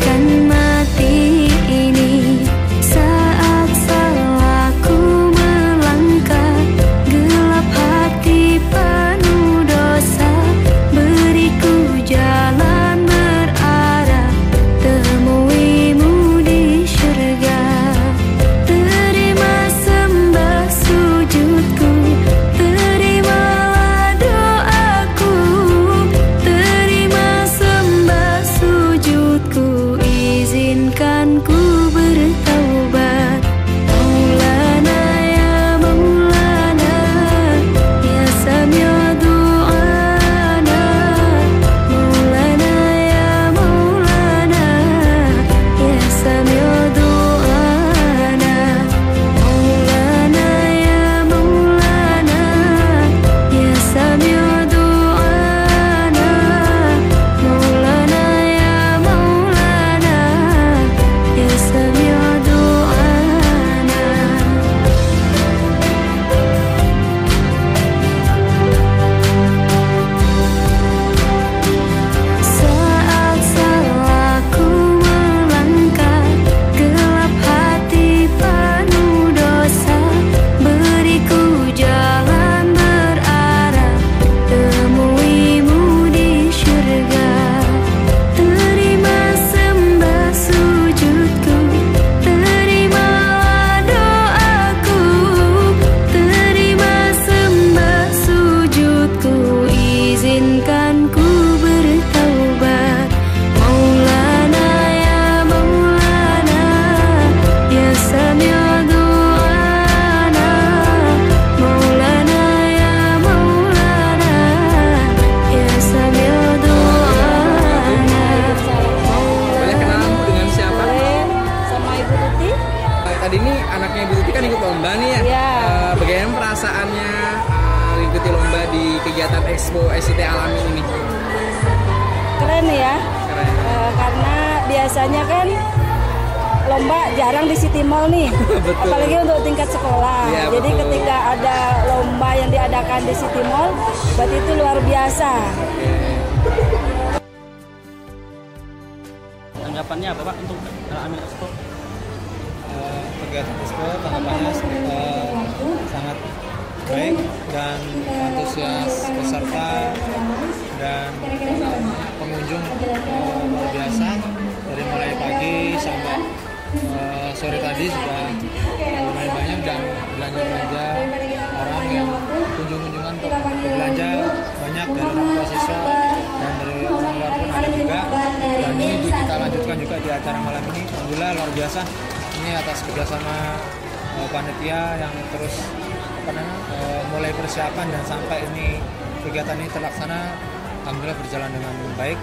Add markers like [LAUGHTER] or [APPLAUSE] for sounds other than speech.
怎么 kegiatan Expo SIT Alami ini? Keren ya, Keren. Eh, karena biasanya kan lomba jarang di City Mall nih, [LAUGHS] Betul. apalagi untuk tingkat sekolah. Iya, Jadi betul. ketika ada lomba yang diadakan di City Mall, berarti itu luar biasa. Tanggapannya apa Pak untuk Amin Expo? Eh, kegiatan expo tanggapannya eh, baik dan antusias peserta dan pengunjung eh, luar biasa. Dari mulai pagi sampai eh, sore tadi sudah lumayan banyak dan belanja-belanja orang yang kunjung-kunjungan untuk berbelanja banyak dari orang tua dan dari luar pun ada juga. Dan ini kita lanjutkan juga di acara malam ini. Alhamdulillah luar biasa. Ini atas kerjasama eh, panitia yang terus apa namanya uh, mulai persiapan dan sampai ini kegiatan ini terlaksana alhamdulillah berjalan dengan baik.